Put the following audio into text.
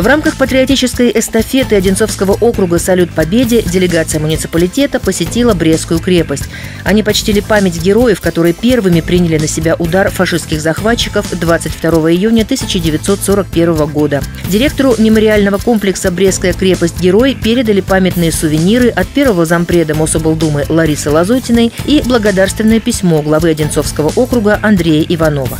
В рамках патриотической эстафеты Одинцовского округа «Салют Победе» делегация муниципалитета посетила Брестскую крепость. Они почтили память героев, которые первыми приняли на себя удар фашистских захватчиков 22 июня 1941 года. Директору мемориального комплекса «Брестская крепость. Герой» передали памятные сувениры от первого зампреда Мособлдумы Ларисы Лазутиной и благодарственное письмо главы Одинцовского округа Андрея Иванова.